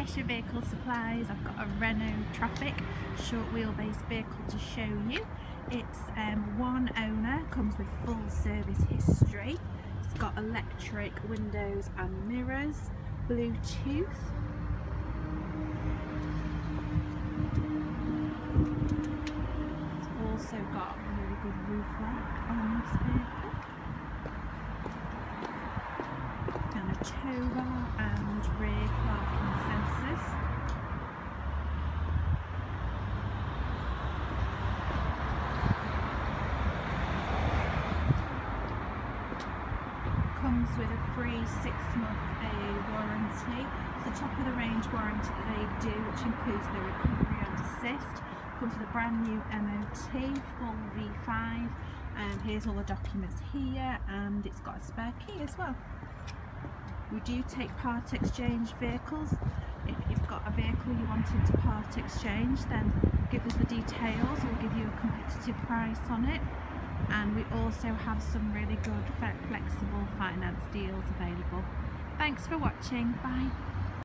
Cheshire Vehicle Supplies. I've got a Renault Trafic short wheelbase vehicle to show you. It's um, one owner, comes with full service history. It's got electric windows and mirrors, Bluetooth. It's also got a really good roof rack on this vehicle. And a tow bar Comes with a free six month A uh, warranty. It's the top of the range warranty that they do, which includes the recovery and assist. Comes with a brand new MOT, full V5. And here's all the documents here, and it's got a spare key as well. We do take part exchange vehicles. If you've got a vehicle you wanted to part exchange, then give us the details. We'll give you a competitive price on it. And we also have some really good flexible finance deals available. Thanks for watching. Bye.